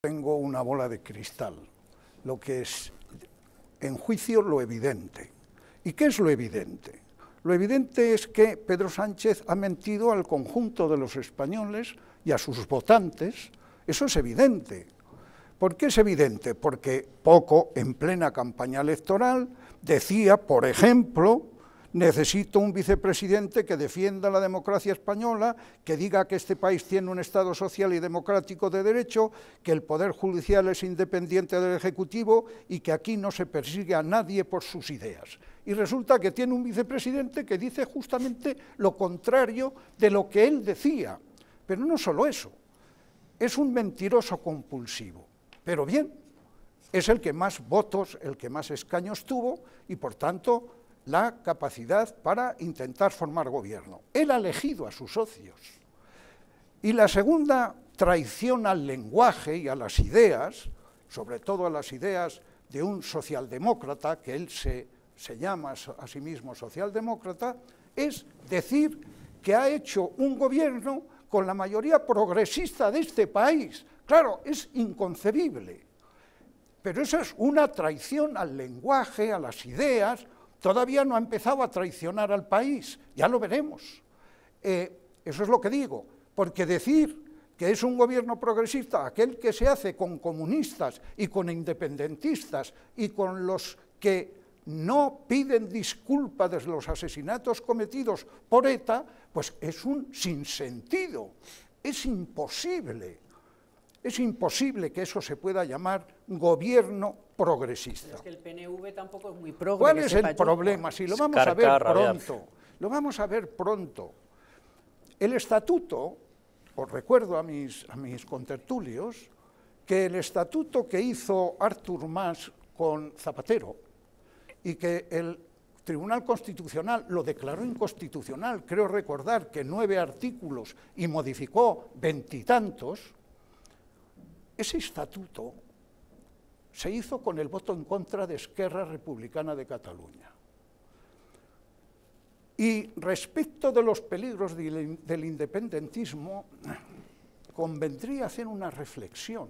tengo una bola de cristal, lo que es en juicio lo evidente. ¿Y qué es lo evidente? Lo evidente es que Pedro Sánchez ha mentido al conjunto de los españoles y a sus votantes. Eso es evidente. ¿Por qué es evidente? Porque poco en plena campaña electoral decía, por ejemplo, necesito un vicepresidente que defienda la democracia española, que diga que este país tiene un Estado social y democrático de derecho, que el Poder Judicial es independiente del Ejecutivo y que aquí no se persigue a nadie por sus ideas. Y resulta que tiene un vicepresidente que dice justamente lo contrario de lo que él decía. Pero no solo eso, es un mentiroso compulsivo. Pero bien, es el que más votos, el que más escaños tuvo y por tanto la capacidad para intentar formar gobierno. Él ha elegido a sus socios. Y la segunda traición al lenguaje y a las ideas, sobre todo a las ideas de un socialdemócrata, que él se, se llama a sí mismo socialdemócrata, es decir que ha hecho un gobierno con la mayoría progresista de este país. Claro, es inconcebible. Pero eso es una traición al lenguaje, a las ideas, Todavía no ha empezado a traicionar al país, ya lo veremos. Eh, eso es lo que digo, porque decir que es un gobierno progresista aquel que se hace con comunistas y con independentistas y con los que no piden disculpas de los asesinatos cometidos por ETA, pues es un sinsentido, es imposible. Es imposible que eso se pueda llamar gobierno progresista. es que el PNV tampoco es muy progresista. ¿Cuál es el problema? Si lo vamos a ver pronto, lo vamos a ver pronto. El estatuto, os recuerdo a mis, a mis contertulios, que el estatuto que hizo Artur Mas con Zapatero y que el Tribunal Constitucional lo declaró inconstitucional, creo recordar que nueve artículos y modificó veintitantos, ese estatuto se hizo con el voto en contra de Esquerra Republicana de Cataluña. Y respecto de los peligros del independentismo, convendría hacer una reflexión,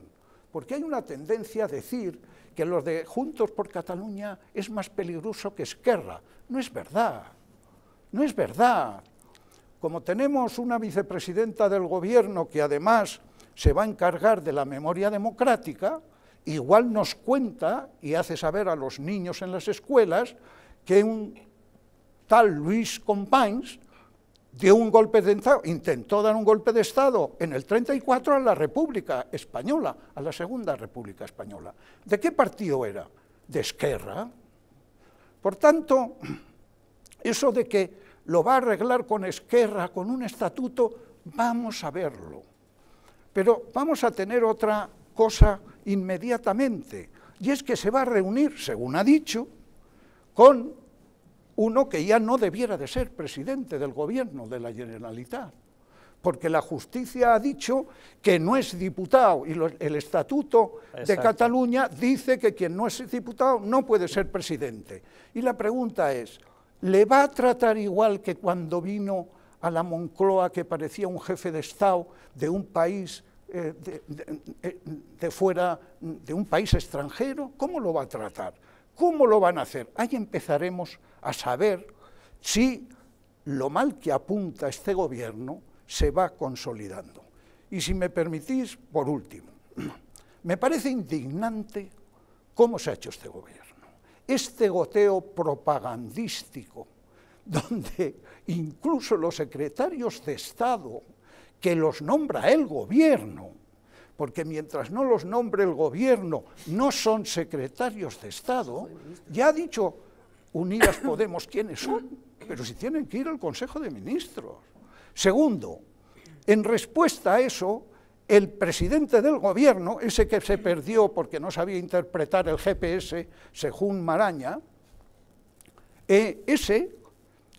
porque hay una tendencia a decir que los de Juntos por Cataluña es más peligroso que Esquerra. No es verdad, no es verdad. Como tenemos una vicepresidenta del gobierno que además se va a encargar de la memoria democrática, igual nos cuenta y hace saber a los niños en las escuelas que un tal Luis Companys dio un golpe de Estado, intentó dar un golpe de Estado en el 34 a la República Española, a la Segunda República Española. ¿De qué partido era? De Esquerra. Por tanto, eso de que lo va a arreglar con Esquerra, con un estatuto, vamos a verlo. Pero vamos a tener otra cosa inmediatamente, y es que se va a reunir, según ha dicho, con uno que ya no debiera de ser presidente del gobierno de la Generalitat, porque la justicia ha dicho que no es diputado y el estatuto de Cataluña dice que quien no es diputado no puede ser presidente. Y la pregunta es, ¿le va a tratar igual que cuando vino a la Moncloa que parecía un jefe de Estado de un país eh, eh, de, fuera de un país extranjero, ¿cómo lo va a tratar? ¿Cómo lo van a hacer? Ahí empezaremos a saber si lo mal que apunta este gobierno se va consolidando. Y si me permitís, por último, me parece indignante cómo se ha hecho este gobierno. Este goteo propagandístico, donde incluso los secretarios de Estado que los nombra el gobierno, porque mientras no los nombre el gobierno no son secretarios de Estado, ya ha dicho Unidas Podemos quiénes son, pero si tienen que ir al Consejo de Ministros. Segundo, en respuesta a eso, el presidente del gobierno, ese que se perdió porque no sabía interpretar el GPS, según Maraña, eh, ese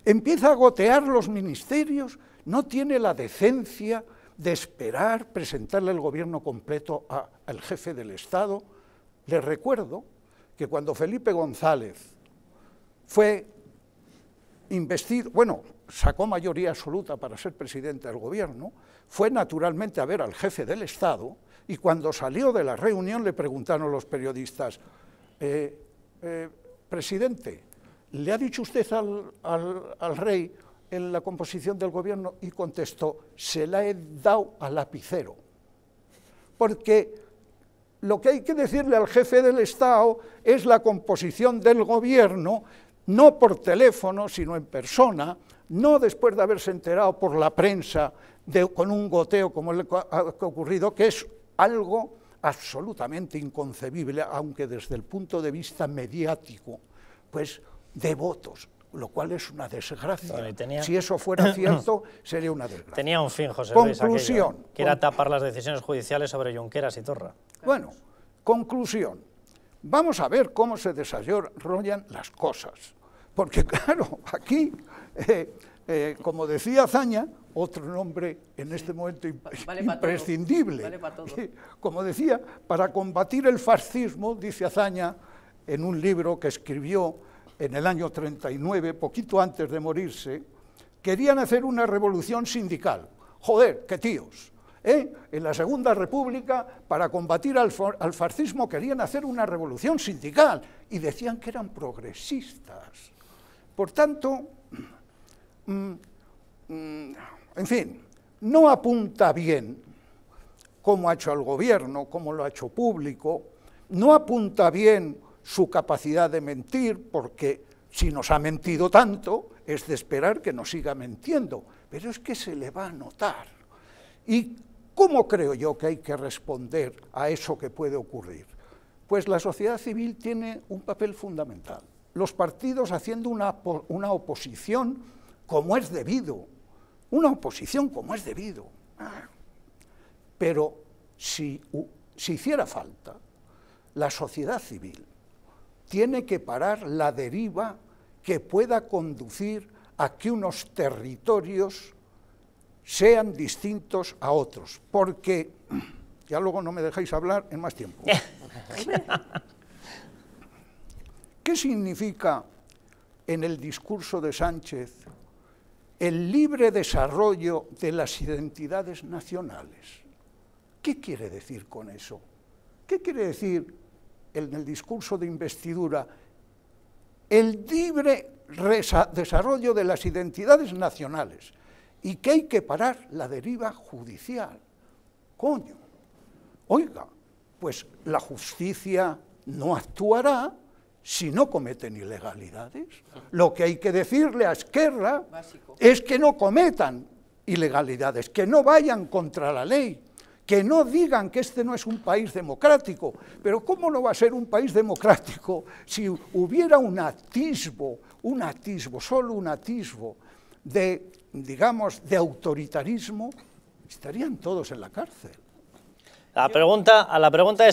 empieza a gotear los ministerios no tiene la decencia de esperar presentarle el gobierno completo al jefe del Estado. Les recuerdo que cuando Felipe González fue investido, bueno, sacó mayoría absoluta para ser presidente del gobierno, fue naturalmente a ver al jefe del Estado, Y cuando salió de la reunión le preguntaron los periodistas, eh, eh, presidente, ¿le ha dicho usted al, rey en la composición del gobierno? Y contestó, se la he dado al lapicero. Porque lo que hay que decirle al jefe del Estado es la composición del gobierno, no por teléfono, sino en persona, no después de haberse enterado por la prensa con un goteo como el que ha ocurrido, que es algo absolutamente inconcebible, aunque desde el punto de vista mediático, pues de votos, lo cual es una desgracia. Si eso fuera cierto, sería una desgracia. Tenía un fin, José conclusión, Luis, que era tapar las decisiones judiciales sobre Junqueras y Torra. Bueno, conclusión. Vamos a ver cómo se desarrollan las cosas. Porque claro, aquí, eh, eh, como decía Zaña, otro nombre en este momento imprescindible. Como decía, para combatir el fascismo, dice Azaña en un libro que escribió en el año 39, poquito antes de morirse, querían hacer una revolución sindical. Joder, qué tíos. ¿eh? En la Segunda República, para combatir al, fascismo, querían hacer una revolución sindical y decían que eran progresistas. Por tanto, mm, mm, en fin, no apunta bien cómo ha hecho el gobierno, cómo lo ha hecho público, no apunta bien su capacidad de mentir, porque si nos ha mentido tanto, es de esperar que nos siga mintiendo, pero es que se le va a notar. ¿Y cómo creo yo que hay que responder a eso que puede ocurrir? Pues la sociedad civil tiene un papel fundamental. Los partidos haciendo una, una oposición como es debido, una oposición como es debido. Pero si, si hiciera falta, la sociedad civil tiene que parar la deriva que pueda conducir a que unos territorios sean distintos a otros, porque ya luego no me dejáis hablar en más tiempo. ¿Qué significa en el discurso de Sánchez el libre desarrollo de las identidades nacionales. ¿Qué quiere decir con eso? ¿Qué quiere decir en el discurso de investidura el libre desarrollo de las identidades nacionales y que hay que parar la deriva judicial? Coño, oiga, pues la justicia no actuará si no cometen ilegalidades. Lo que hay que decirle a Esquerra es que no cometan ilegalidades, que no vayan contra la ley, que no digan que este no es un país democrático. Pero ¿cómo no va a ser un país democrático si hubiera un atisbo, un atisbo, solo un atisbo de, digamos, de autoritarismo? Estarían todos en la cárcel. La pregunta, a la pregunta es